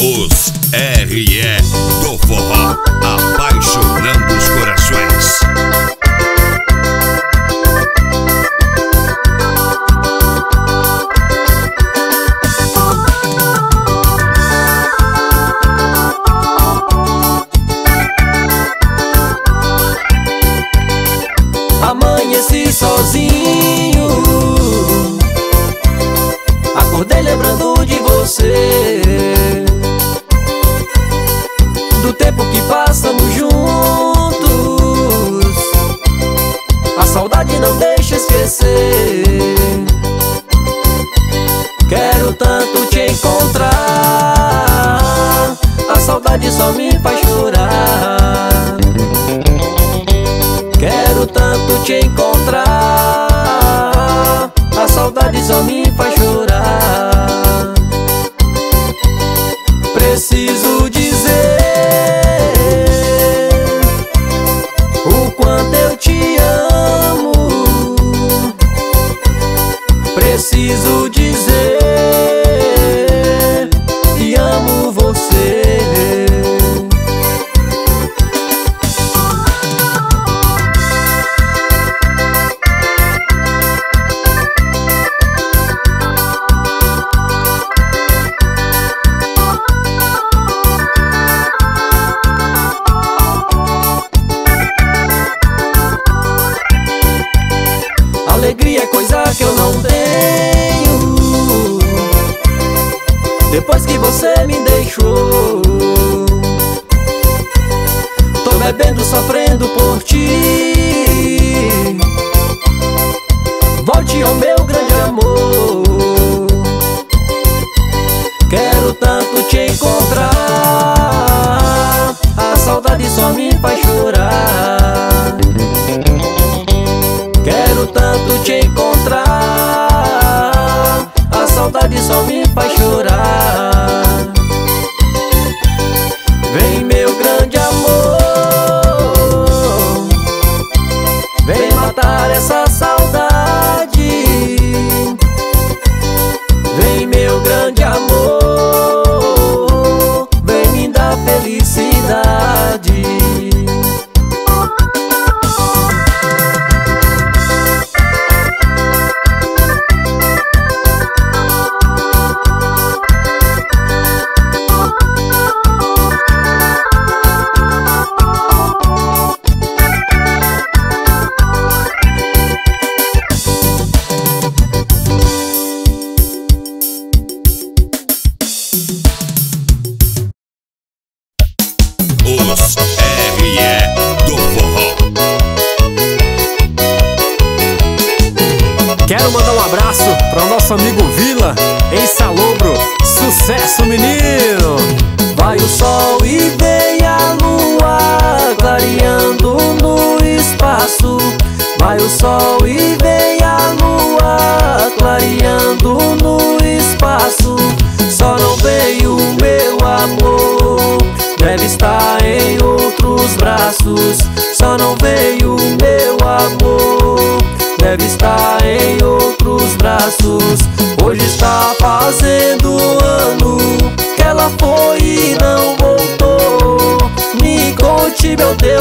Os R.E. do Forró. faz chorar. Quero tanto te encontrar. A saudade só me faz chorar.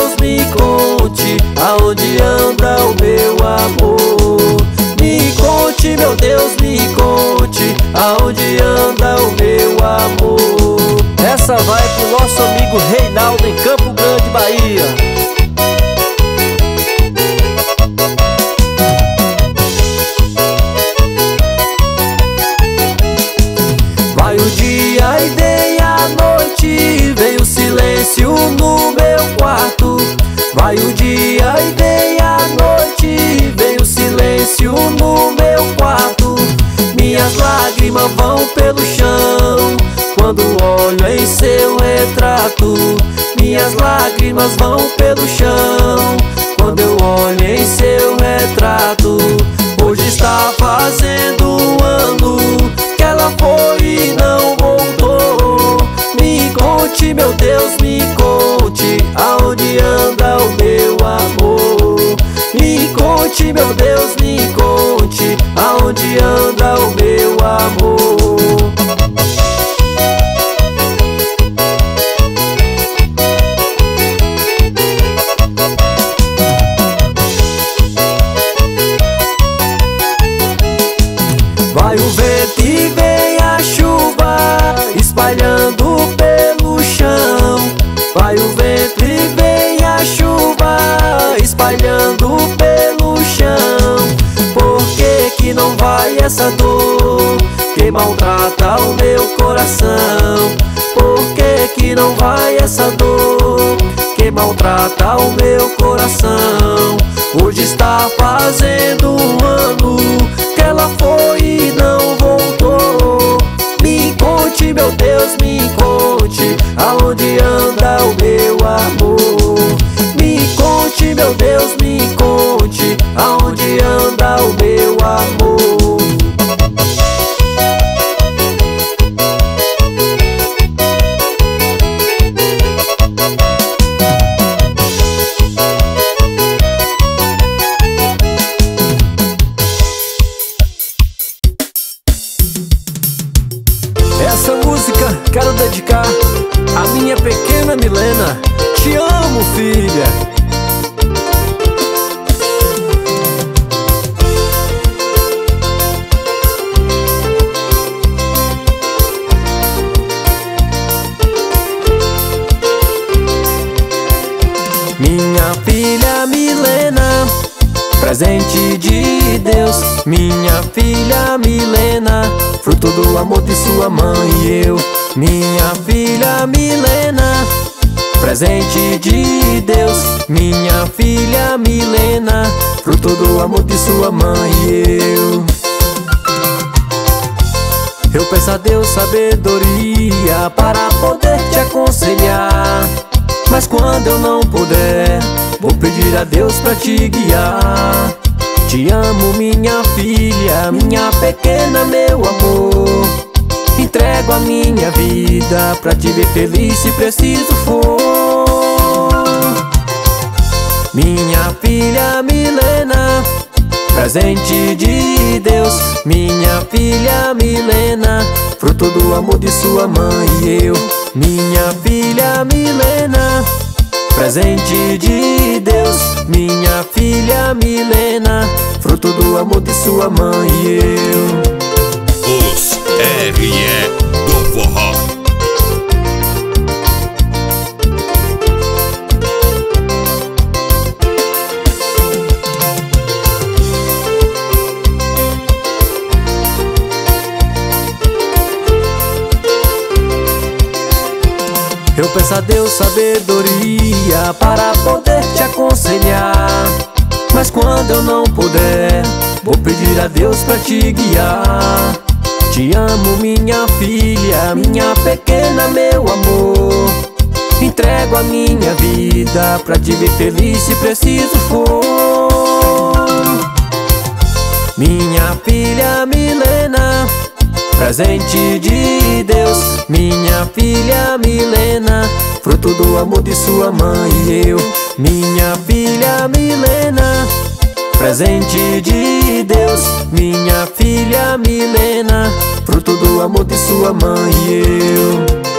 Deus me conte aonde anda o meu amor. Me conte, meu Deus, me conte aonde anda o meu amor. Essa vai pro nosso amigo Reinaldo em Campo Grande, Bahia. lágrimas vão pelo chão. Quando eu olho em seu retrato Hoje está fazendo um ano Que ela foi e não voltou. Me conte, meu Deus, me conte Aonde anda o meu amor. Me conte, meu Deus, me conte Aonde anda o meu amor. O meu coração? Por que que não vai essa dor que maltrata o meu coração? Hoje está fazendo um ano pra te guiar. Te amo, minha filha, minha pequena, meu amor. Entrego a minha vida pra te ver feliz se preciso for. Minha filha Milena, presente de Deus. Minha filha Milena, fruto do amor de sua mãe e eu. Minha filha Milena, presente de Deus. Minha filha Milena, fruto do amor de sua mãe e eu. Os RE Peço a Deus sabedoria para poder te aconselhar. Mas quando eu não puder, vou pedir a Deus pra te guiar. Te amo, minha filha, minha pequena, meu amor. Entrego a minha vida pra te ver feliz se preciso for. Minha filha Milena, presente de Deus. Minha filha Milena, fruto do amor de sua mãe e eu. Minha filha Milena, presente de Deus. Minha filha Milena, fruto do amor de sua mãe e eu.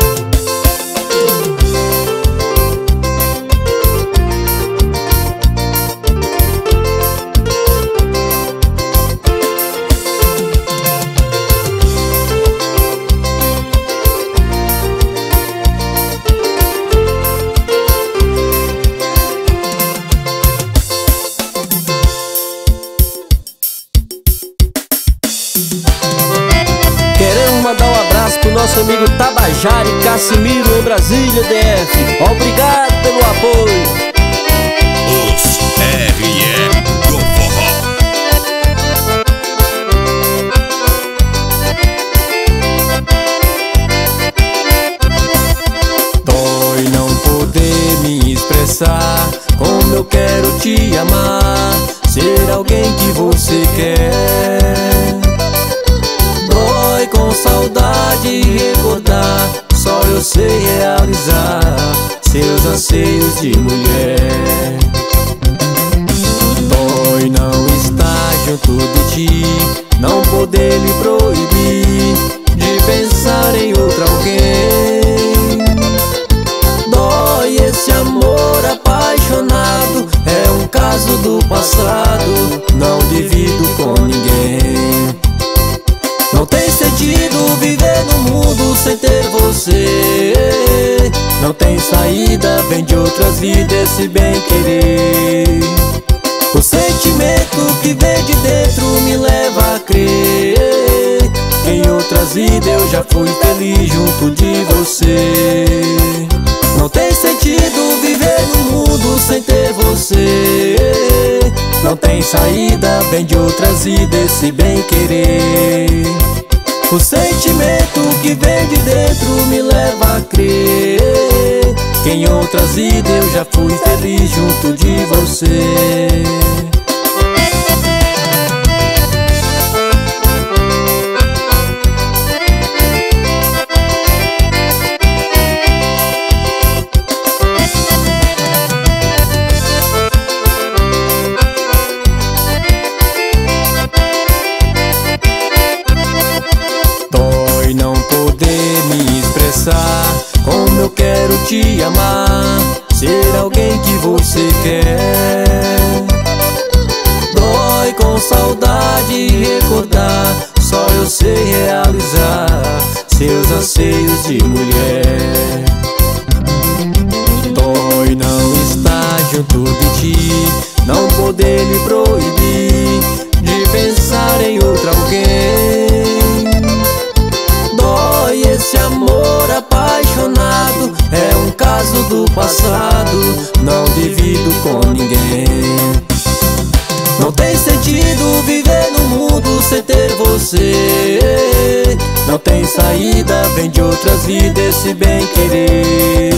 E Cassimiro em Brasília, DF. Obrigado pelo apoio. Os RE do Forró. Dói não poder me expressar como eu quero te amar, ser alguém que você quer. Sei realizar seus anseios de mulher. Dói não estar junto de ti, não poder lhe proibir tem saída, vem de outras vidas esse bem querer. O sentimento que vem de dentro me leva a crer em outras vidas eu já fui feliz junto de você. Não tem sentido viver no mundo sem ter você. Não tem saída, vem de outras vidas esse bem querer. O sentimento que vem de dentro me leva a crer em outras vidas eu já fui feliz junto de você de mulher saída, vem de outras vidas esse bem querer.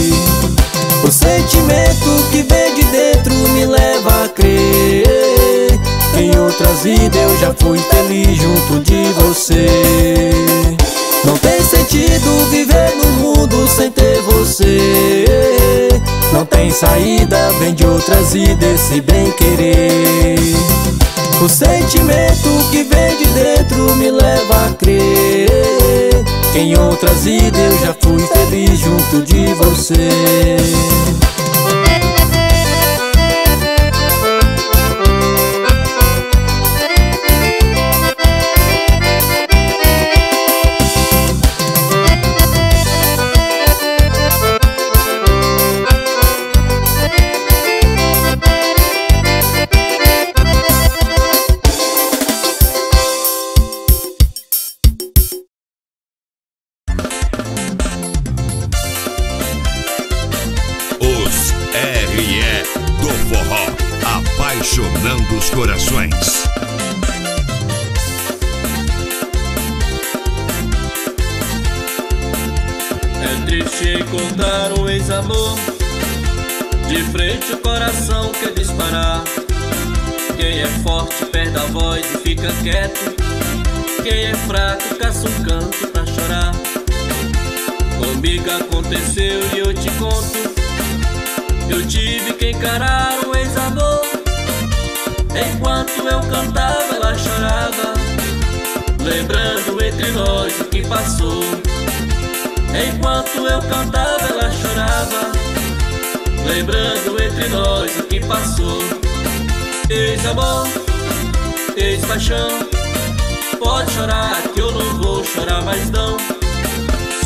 O sentimento que vem de dentro me leva a crer Em outras vidas eu já fui feliz junto de você. Não tem sentido viver no mundo sem ter você. Não tem saída, vem de outras e desse bem querer O sentimento que vem de dentro me leva a crer em outras vidas eu já fui feliz junto de você triste encontrar um ex-amor. De frente o coração quer disparar. Quem é forte perde a voz e fica quieto. Quem é fraco caça um canto pra chorar. Comigo aconteceu e eu te conto. Eu tive que encarar um ex-amor. Enquanto eu cantava, ela chorava, lembrando entre nós o que passou. Enquanto eu cantava, ela chorava, lembrando entre nós o que passou. Ex-amor, ex-paixão, pode chorar que eu não vou chorar mais não.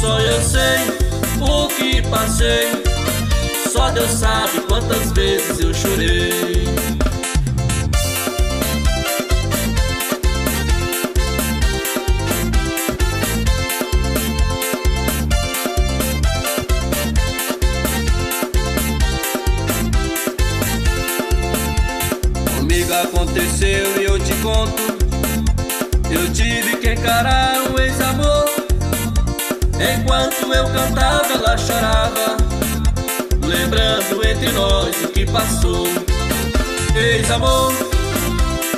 Só eu sei o que passei, só Deus sabe quantas vezes eu chorei. Conto. Eu tive que encarar um ex-amor. Enquanto eu cantava, ela chorava. Lembrando entre nós o que passou. Ex-amor,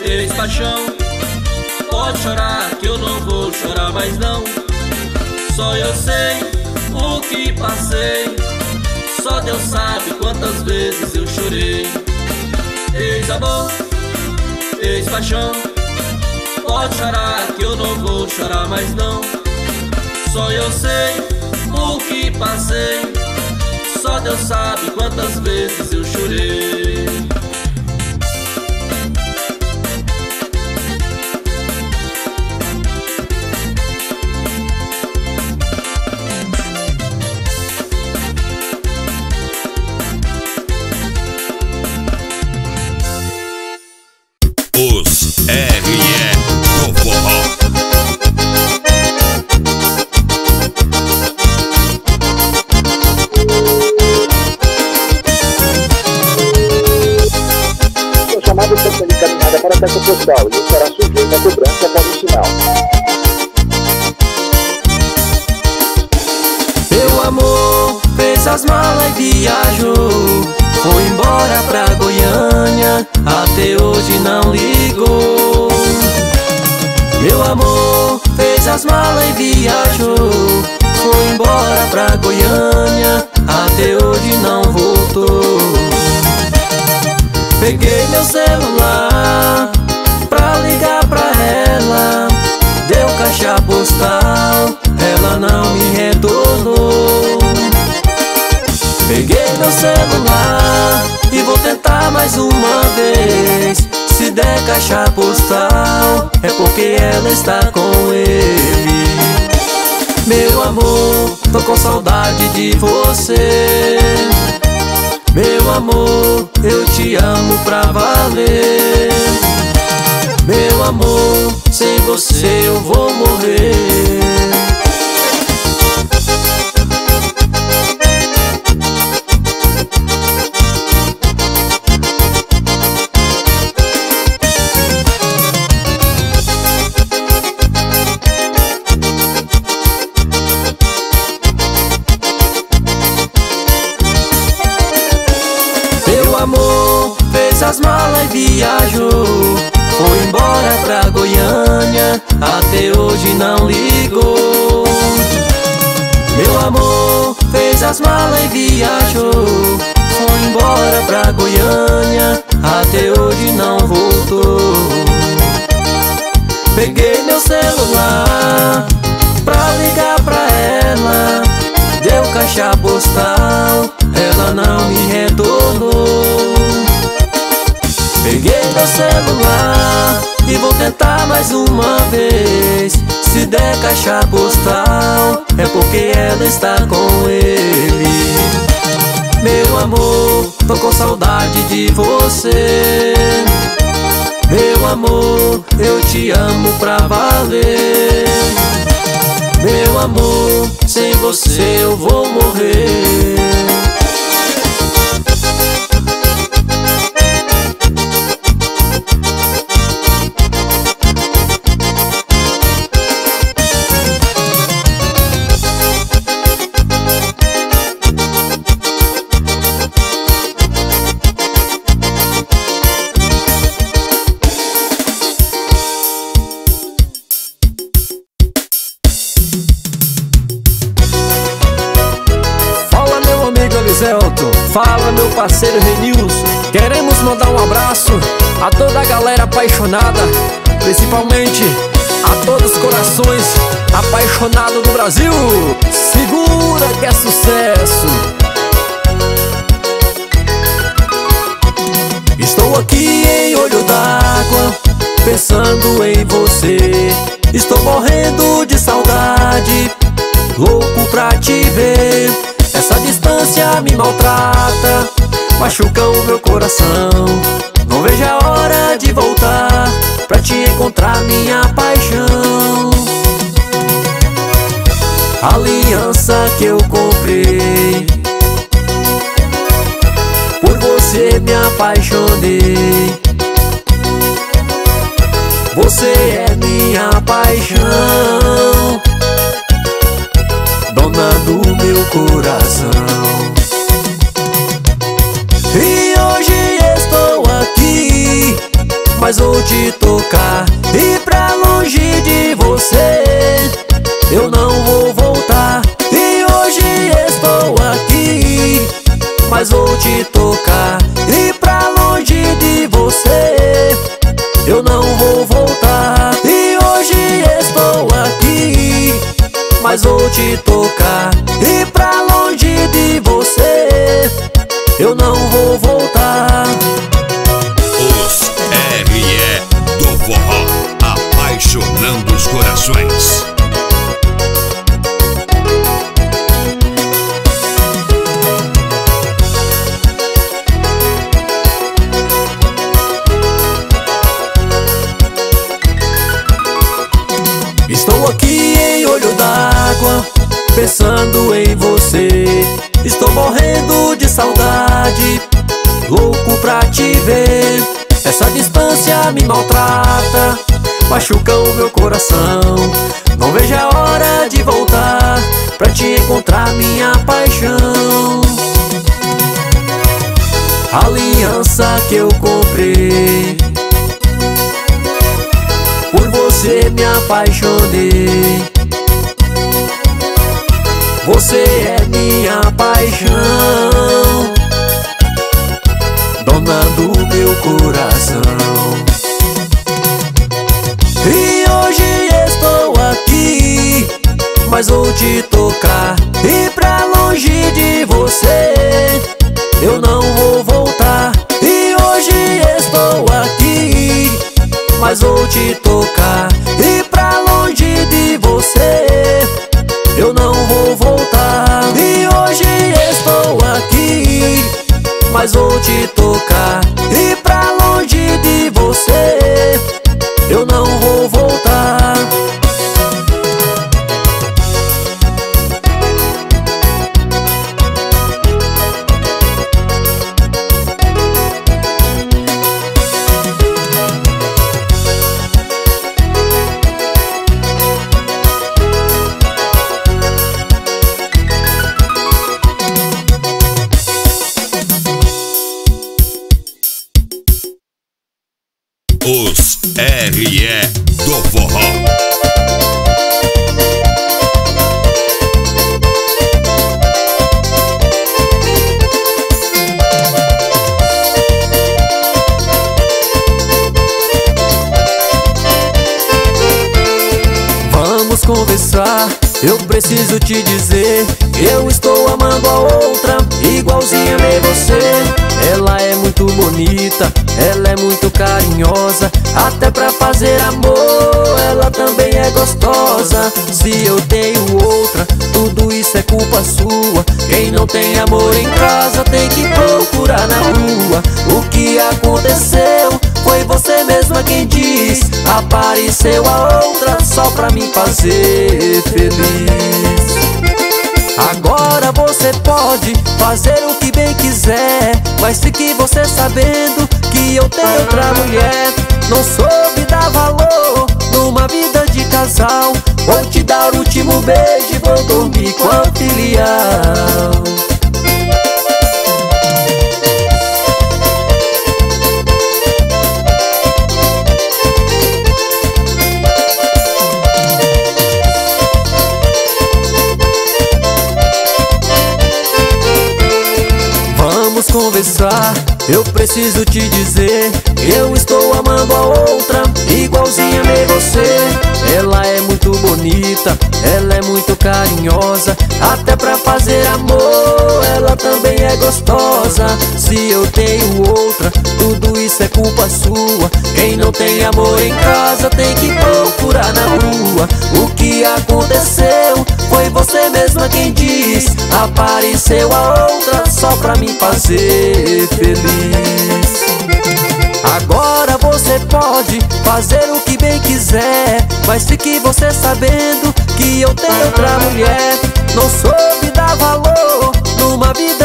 ex-paixão. Pode chorar que eu não vou chorar mais não. Só eu sei o que passei. Só Deus sabe quantas vezes eu chorei. Ex-amor ex-paixão Pode chorar que eu não vou chorar mais não. Só eu sei o que passei. Só Deus sabe quantas vezes eu chorei as malas e viajou. Foi embora pra Goiânia Até hoje não ligou. Meu amor fez as malas e viajou. Foi embora pra Goiânia Até hoje não voltou. Peguei meu celular Pra ligar pra ela. Deu caixa postal Ela não me retornou Peguei meu celular E vou tentar mais uma vez. Se der caixa postal É porque ela está com ele. Meu amor, tô com saudade de você. Meu amor, eu te amo pra valer. Meu amor, sem você eu vou morrer parceiro Renilson Queremos mandar um abraço a toda a galera apaixonada Principalmente a todos os corações apaixonados do Brasil Segura que é sucesso Estou aqui em olho d'água, pensando em você. Estou morrendo de saudade, louco pra te ver. Essa distância me maltrata, machuca o meu coração. Não vejo a hora de voltar pra te encontrar, minha paixão. Aliança que eu comprei por você me apaixonei Você é minha paixão Dona do meu coração E hoje estou aqui Mas vou te tocar E pra longe de você Eu não vou voltar. E hoje estou aqui mas vou te tocar E pra longe de você Eu não vou voltar. E hoje estou aqui Mas vou te tocar E pra Eu não vou voltar Os RE do Forró, apaixonando os corações. Me maltrata Machuca o meu coração. Não vejo a hora de voltar Pra te encontrar minha paixão. Aliança que eu comprei Por você me apaixonei. Você é minha paixão Dona do meu coração Mas vou te tocar. E pra longe de você Eu não vou voltar. E hoje estou aqui Mas vou te tocar. E pra longe de você Eu não vou voltar. E hoje estou aqui Mas vou te tocar Até pra fazer amor, ela também é gostosa. Se eu tenho outra, tudo isso é culpa sua. Quem não tem amor em casa tem que procurar na rua. O que aconteceu foi você mesma quem diz. Apareceu a outra só pra me fazer feliz. Agora você pode fazer o que bem quiser. Mas fique você sabendo que eu tenho outra mulher Não soube dar valor numa vida de casal. Vou te dar o último beijo e vou dormir com a filial. Vamos conversar, eu preciso te dizer Eu estou amando a outra, igualzinha amei você. Ela é muito bonita, ela é muito carinhosa Até pra fazer amor, ela também é gostosa. Se eu tenho outra, tudo isso é culpa sua. Quem não tem amor em casa tem que procurar na rua. O que aconteceu foi você mesma quem diz. Apareceu a outra só pra me fazer feliz. Agora você pode fazer o que bem quiser Mas fique você sabendo que eu tenho outra mulher. Não soube dar valor numa vida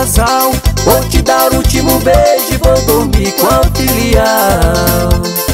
casal Vou te dar o último beijo e vou dormir com a filial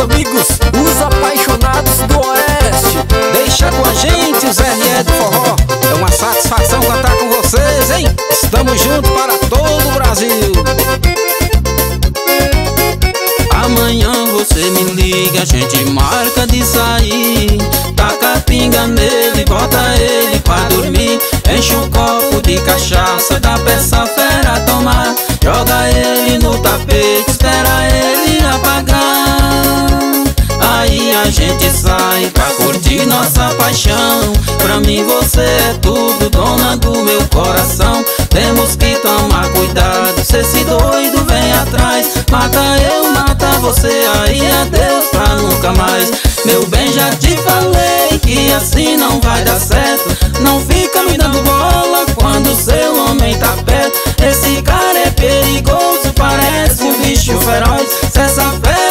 amigos, os apaixonados do Oeste. Deixa com a gente os RE do Forró. É uma satisfação cantar com vocês, hein? Estamos juntos para todo o Brasil. Amanhã você me liga, a gente marca de sair. Taca pinga nele, bota ele pra dormir. Enche um copo de cachaça, dá essa fera tomar. Joga ele no tapete, sai pra curtir nossa paixão. Pra mim você é tudo, dona do meu coração. Temos que tomar cuidado, se esse doido vem atrás. Mata eu, mata você, aí adeus pra nunca mais. Meu bem, já te falei que assim não vai dar certo. Não fica me dando bola quando seu homem tá perto. Esse cara é perigoso, parece um bicho feroz. Se essa fera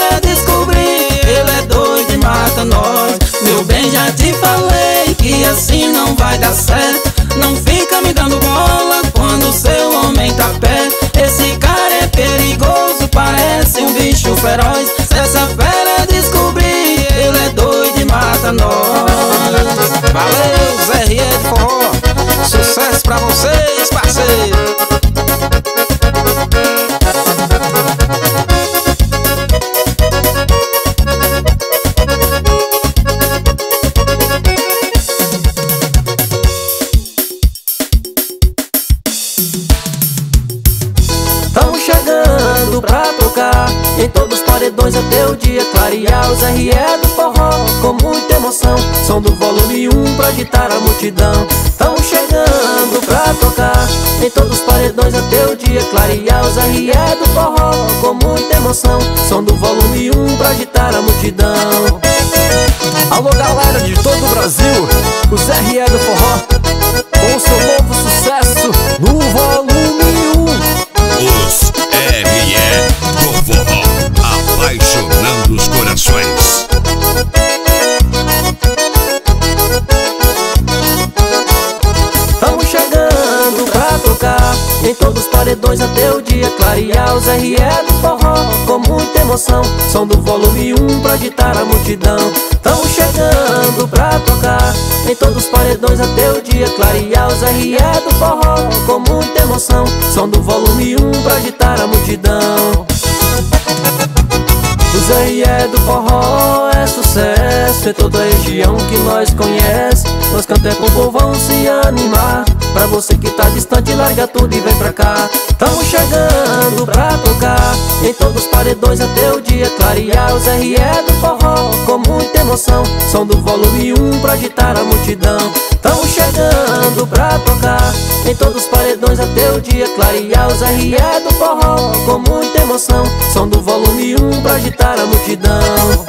mata nós. Meu bem, já te falei que assim não vai dar certo. Não fica me dando bola quando seu homem tá perto. Esse cara é perigoso, parece um bicho feroz. Se essa fera descobrir, ele é doido e mata nós. Valeu, Zé RE do Forró. Sucesso pra vocês, parceiro. Tocar Em todos os paredões até o dia clarear Os RE do forró com muita emoção. Som do volume 1 pra agitar a multidão Tamo chegando pra tocar. Em todos os paredões até o dia clarear Os RE do forró com muita emoção. Som do volume 1 pra agitar a multidão. Alô galera de todo o Brasil, os RE do Forró Com seu novo sucesso no volume 1 Os RE Forró, apaixonando os corações. Tamo chegando pra tocar Em todos os paredões até o dia clarear. Os RE do forró com muita emoção. Som do volume 1 pra agitar a multidão. Tamo chegando pra tocar Em todos os paredões até o dia clarear. Os RE do forró com muita emoção. Som do volume 1 pra agitar a multidão os RE do forró é sucesso Em toda a região que nós conhece. Nós cantamos pro povão se animar. Pra você que tá distante, larga tudo e vem pra cá Tamo chegando pra tocar Em todos os paredões até o dia clarear. Os RE do forró com muita emoção. Som do volume 1 pra agitar a multidão. Tamo chegando pra tocar Em todos os paredões até o dia clarear. Os RE do forró com muita emoção. Som do volume 1 pra agitar a multidão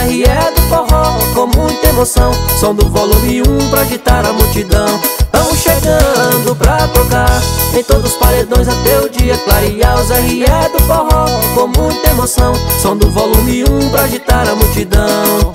Os RE do forró com muita emoção. Som do volume 1 pra agitar a multidão. Tamo chegando pra tocar. Em todos os paredões até o dia clarear Os RE do forró com muita emoção. Som do volume 1 pra agitar a multidão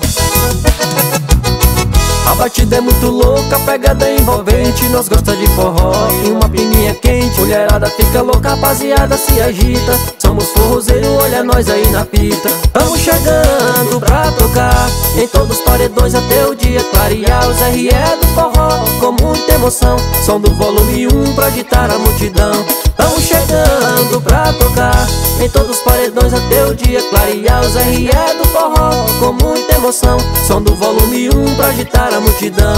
a batida é muito louca, pegada é envolvente Nós gosta de forró. E uma pininha quente Mulherada fica louca, rapaziada se agita. Somos forrozeiro, olha nós aí na fita. Tamo chegando pra tocar Em todos os paredões até o dia clarear. Os RE do forró com muita emoção. Som do volume 1 pra agitar a multidão. Tamo chegando pra tocar. Em todos os paredões até o dia clarear Os RE do forró com muita emoção. Som do volume 1 pra agitar a multidão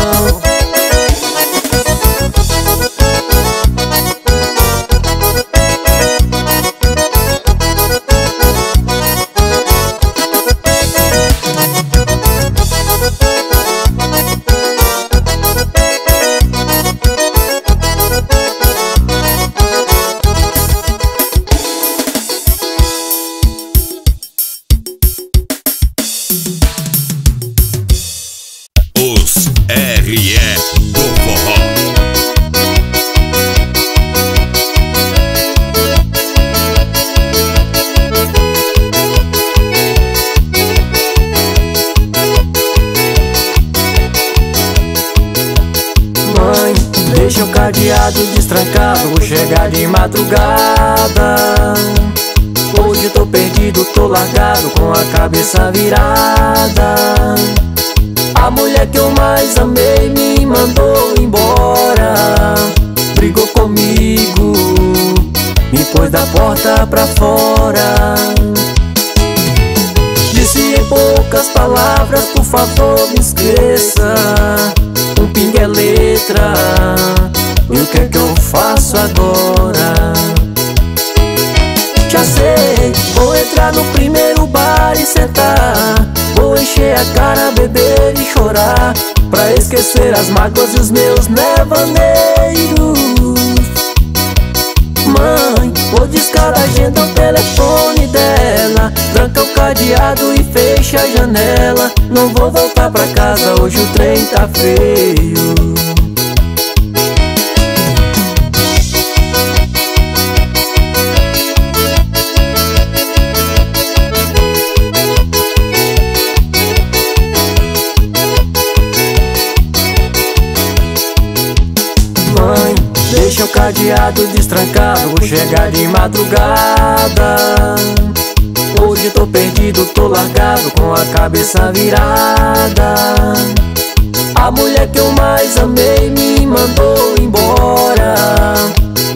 mais amei Me mandou embora. Brigou comigo Me pôs da porta pra fora. Disse em poucas palavras Por favor me esqueça. Um pingue é letra E o que é que eu faço agora? Já sei, vou entrar no primeiro bar e sentar. Vou encher a cara, beber e chorar. Pra esquecer as mágoas e os meus nevaneiros. Mãe, vou discar a agenda, o telefone dela. Tranca o cadeado e fecha a janela. Não vou voltar pra casa, hoje o trem tá feio Deixa o cadeado destrancado, vou chegar de madrugada. Hoje tô perdido, tô largado, com a cabeça virada. A mulher que eu mais amei me mandou embora.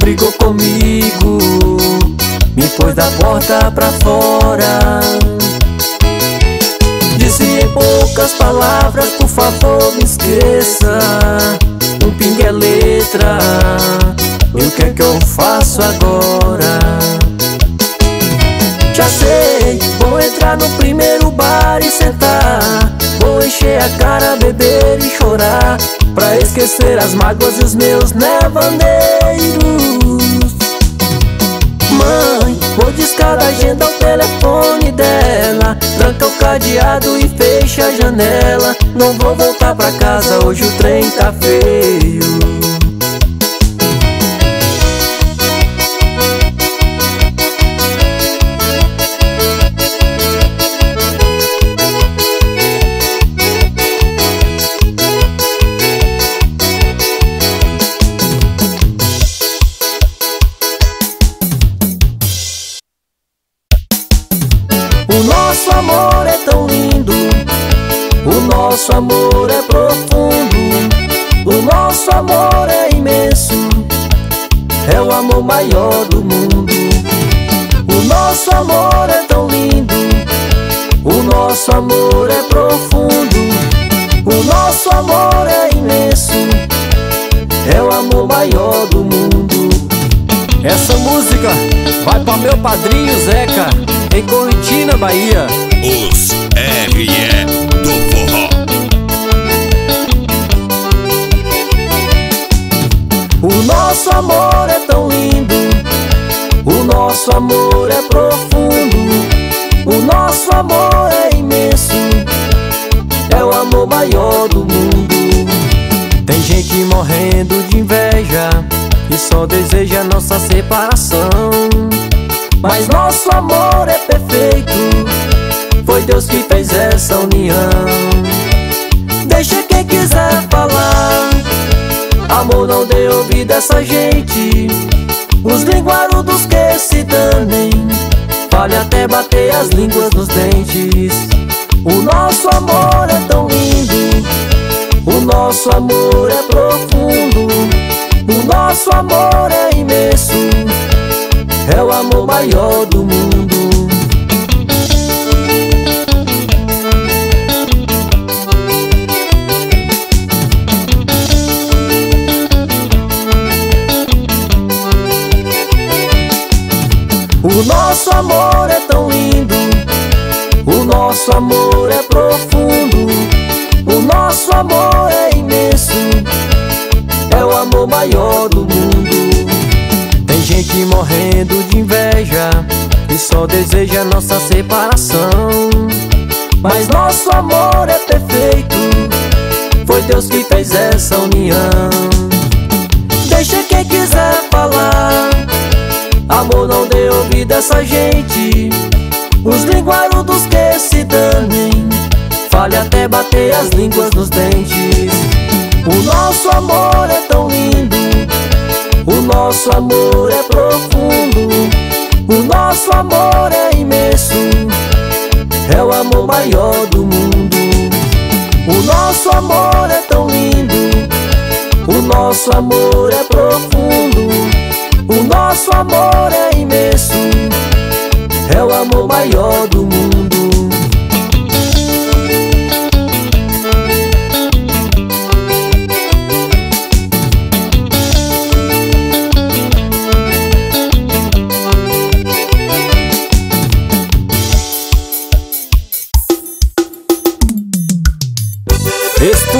Brigou comigo, me pôs da porta pra fora. Disse em poucas palavras, por favor me esqueça um pingue é letra o que é que eu faço agora? Já sei, vou entrar no primeiro bar e sentar. Vou encher a cara, beber e chorar. Pra esquecer as mágoas e os meus nevaneiros Mãe, vou discar a agenda, o telefone dela. Tranca o cadeado e fecha a janela. Não vou voltar pra casa, hoje o trem tá feio vai pra meu padrinho Zeca, em Correntina, Bahia. Os RE do Forró. O nosso amor é tão lindo, o nosso amor é profundo, o nosso amor é imenso, é o amor maior do mundo. Tem gente morrendo de inveja e só deseja nossa separação. Mas nosso amor é perfeito, foi Deus que fez essa união. Deixa quem quiser falar. Amor não dê ouvido a essa gente Os linguarudos que se danem Fale até bater as línguas nos dentes O nosso amor é tão lindo O nosso amor é profundo O nosso amor é imenso É o amor maior do mundo. O nosso amor é tão lindo, o nosso amor é profundo, o nosso amor é imenso, amor maior do mundo. Tem gente morrendo de inveja e só deseja nossa separação. Mas nosso amor é perfeito, foi Deus que fez essa união. Deixa quem quiser falar. Amor não dê ouvido a essa gente Os linguarudos que se danem Fale até bater as línguas nos dentes O nosso amor é tão lindo. Nosso amor é profundo, o nosso amor é imenso, é o amor maior do mundo. O nosso amor é tão lindo, o nosso amor é profundo, o nosso amor é imenso, é o amor maior do mundo.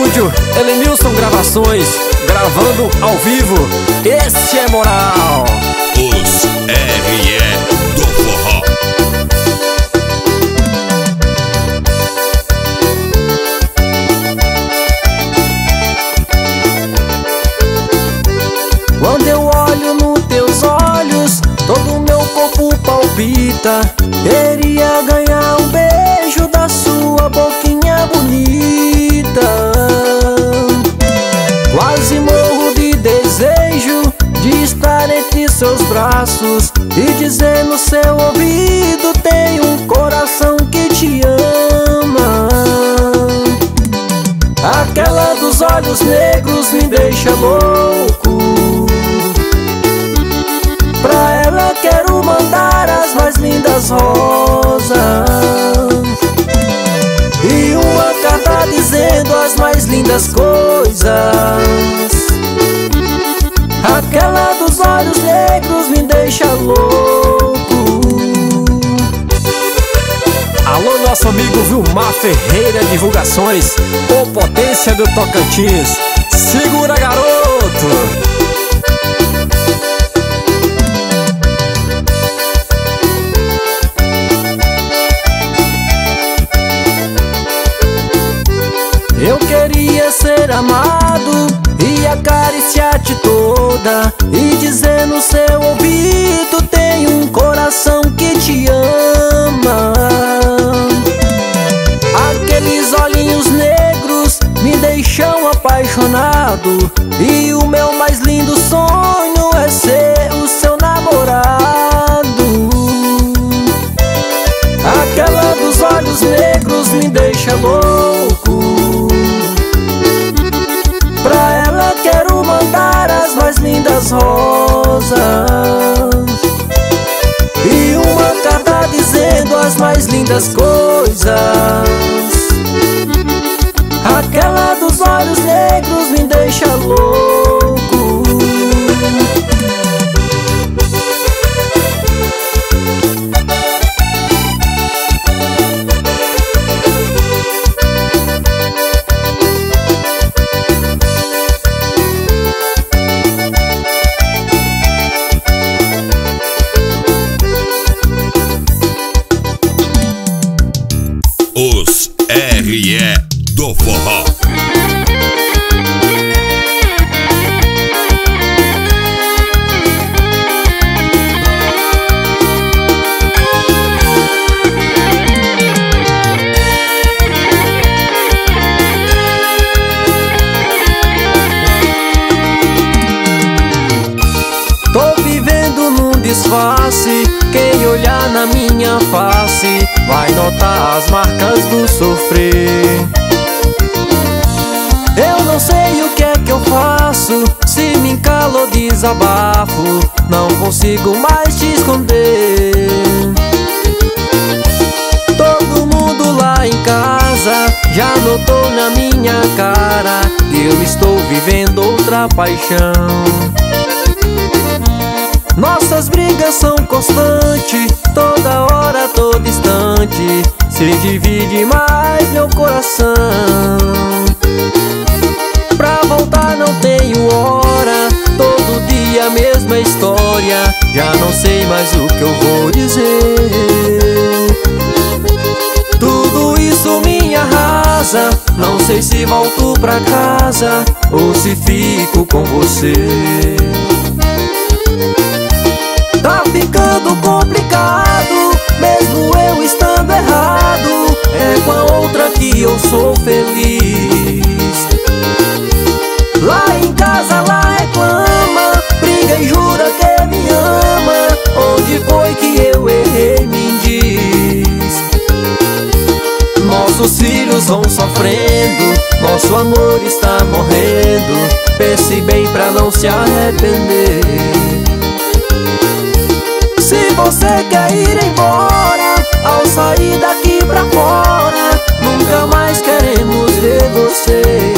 Estúdio Elenilson Gravações, gravando ao vivo. Este é moral. Os RE do Forró. Quando eu olho nos teus olhos, todo meu corpo palpita. Coisas Aquela dos olhos negros me deixa louco Alô, nosso amigo Vilmar Ferreira Divulgações, o Potência do Tocantins. Segura, garoto! E dizer no seu ouvido tem um coração que te ama. Aqueles olhinhos negros me deixam apaixonado E o meu mais lindo sonho rosas. E uma carta dizendo as mais lindas coisas. Aquela dos olhos negros me deixa louco desabafo Não consigo mais te esconder Todo mundo lá em casa já notou na minha cara eu estou vivendo outra paixão. Nossas brigas são constantes, toda hora, todo instante. Se divide mais meu coração. Pra voltar não tenho hora, a mesma história. Já não sei mais o que eu vou dizer. Tudo isso me arrasa, não sei se volto pra casa ou se fico com você. Tá ficando complicado, mesmo eu estando errado. É com a outra que eu sou feliz. Lá em casa, lá reclama, quem jura que me ama? Onde foi que eu errei, me diz. Nossos filhos vão sofrendo Nosso amor está morrendo. Pense bem pra não se arrepender. Se você quer ir embora Ao sair daqui pra fora Nunca mais queremos ver você.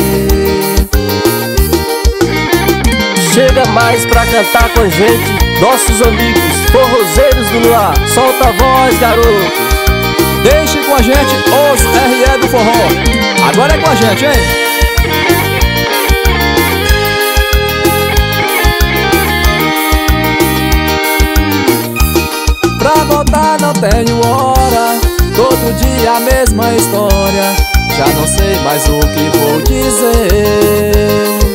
Chega mais pra cantar com a gente. Nossos amigos forrozeiros do Luar. Solta a voz, garoto. Deixe com a gente os RE do Forró. Agora é com a gente, hein? Pra voltar não tenho hora. Todo dia a mesma história. Já não sei mais o que vou dizer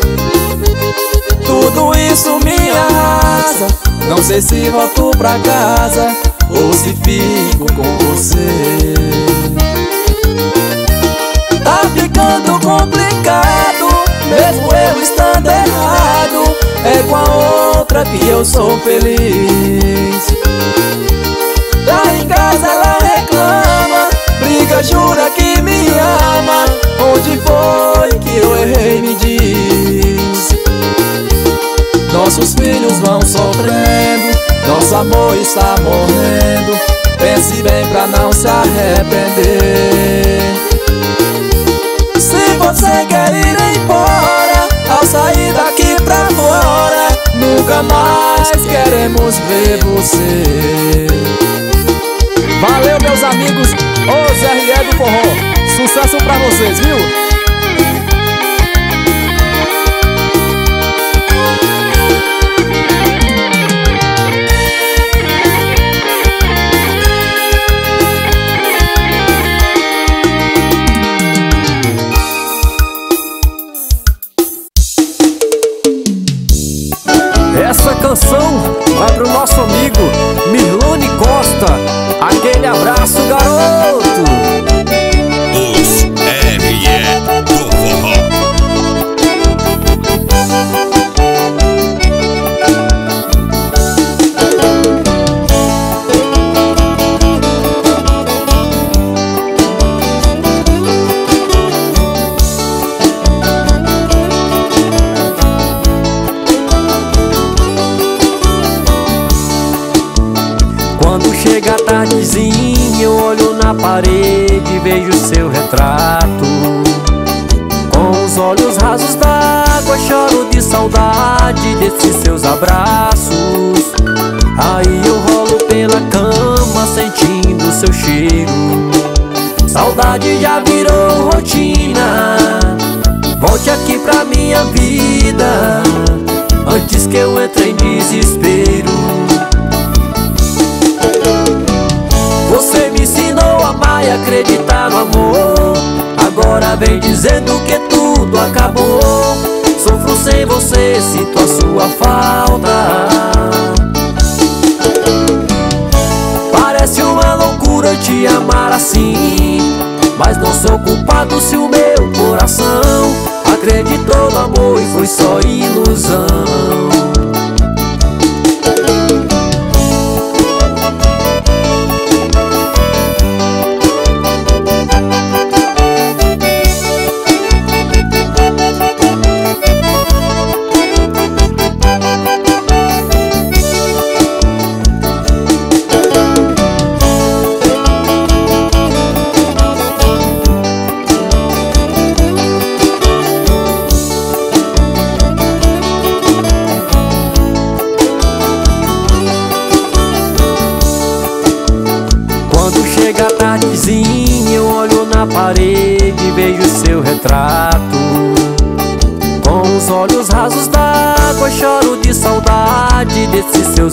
Isso me arrasa Não sei se volto pra casa ou se fico com você. Tá ficando complicado, mesmo eu estando errado. É com a outra que eu sou feliz. Lá em casa ela reclama, briga, jura que me ama. Onde foi que eu errei, me diz. Nossos filhos vão sofrendo. Nosso amor está morrendo. Pense bem pra não se arrepender. Se você quer ir embora Ao sair daqui pra fora Nunca mais queremos ver você. Valeu meus amigos, os RE do Forró. Sucesso pra vocês, viu? Com os olhos rasos d'água Choro de saudade desses seus abraços. Aí eu rolo pela cama sentindo seu cheiro. Saudade já virou rotina. Volte aqui pra minha vida. Antes que eu entre em desespero. Dizendo que tudo acabou. Sofro sem você, sinto a sua falta. Parece uma loucura te amar assim. Mas não sou culpado se o meu coração Acreditou no amor e foi só ilusão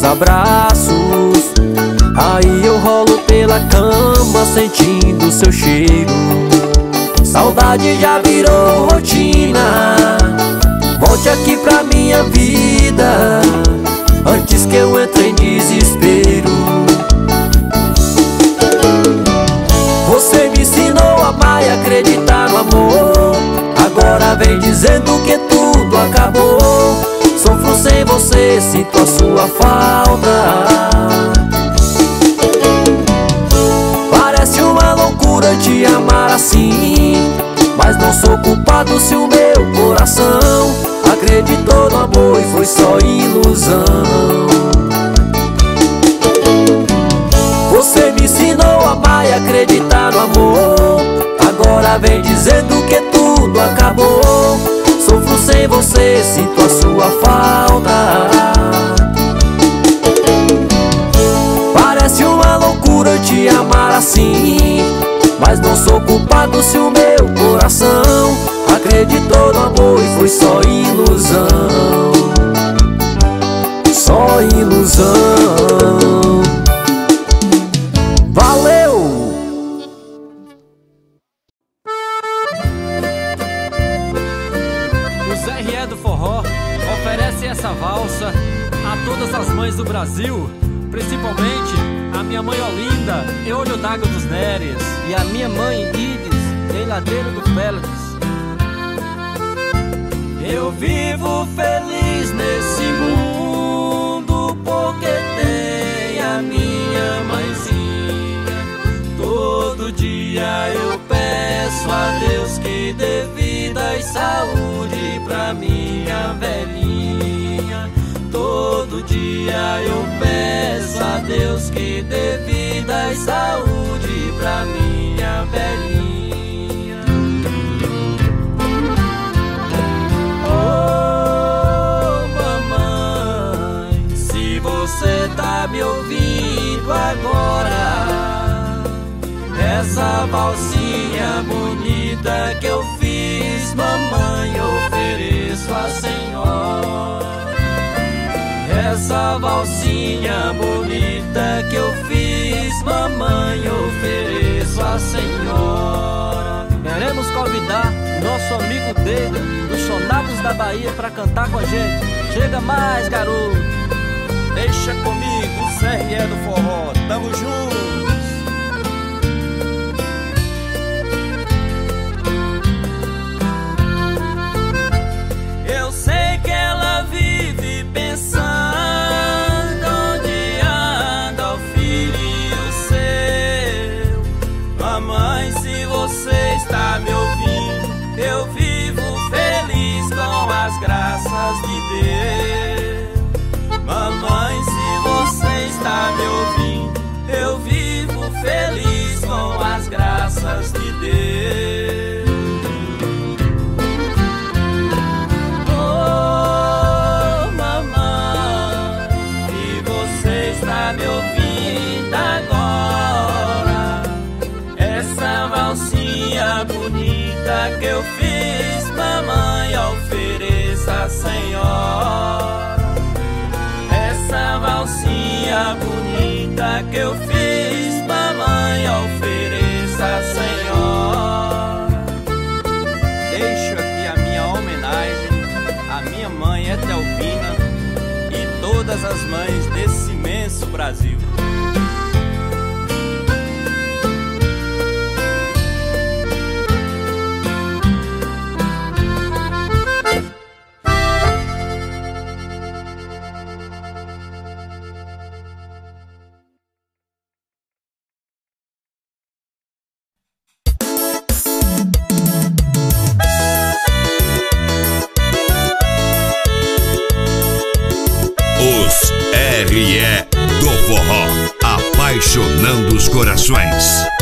abraços. Aí eu rolo pela cama sentindo seu cheiro. Saudade já virou rotina. Volte aqui pra minha vida Antes que eu entre em desespero. Você me ensinou a e acreditar no amor Agora vem dizendo que tudo acabou. Sofro sem você, sinto a sua falta. Parece uma loucura te amar assim Mas não sou culpado se o meu coração Acreditou no amor e foi só ilusão. Você me ensinou a amar e acreditar no amor. Agora vem dizendo acabou. Sofro sem você, sinto a sua falta. Parece uma loucura te amar assim Mas não sou culpado se o meu coração Acreditou no amor e foi só ilusão. essa valsinha bonita que eu fiz, mamãe, ofereço à senhora. Queremos convidar nosso amigo dele, dos Sonatos da Bahia, para cantar com a gente. Chega mais, garoto! Deixa comigo, Zé do Forró, tamo junto! Nights.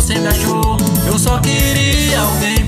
Você me achou. Eu só queria alguém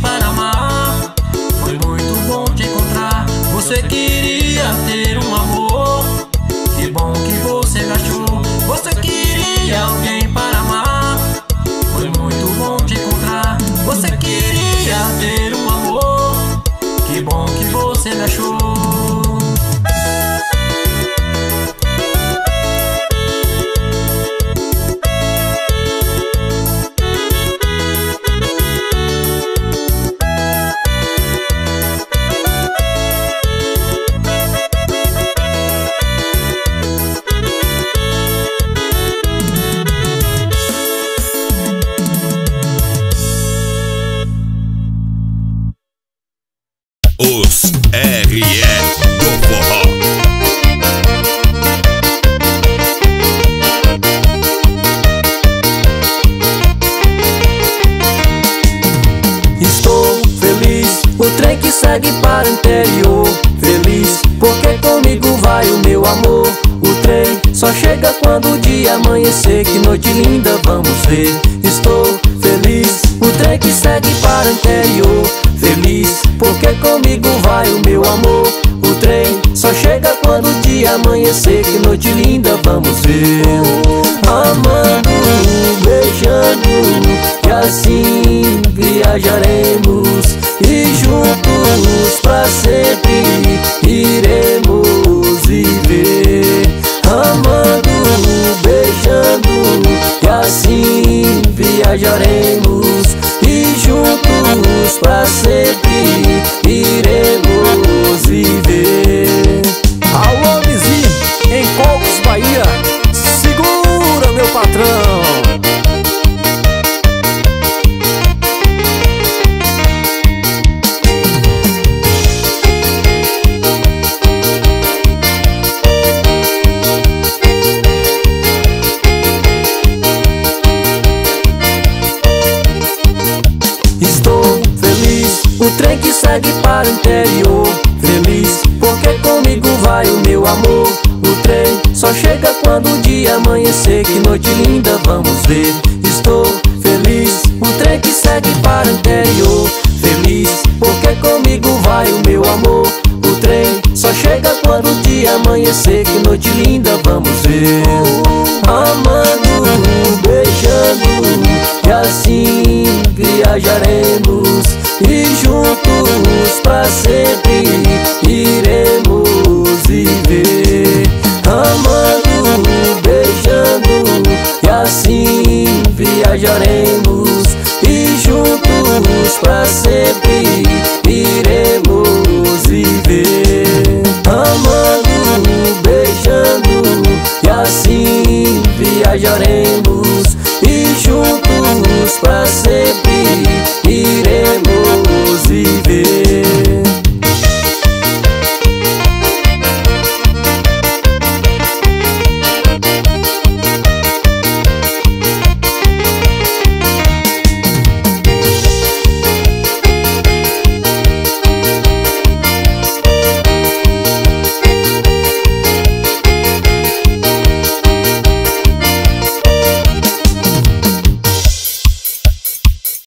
assim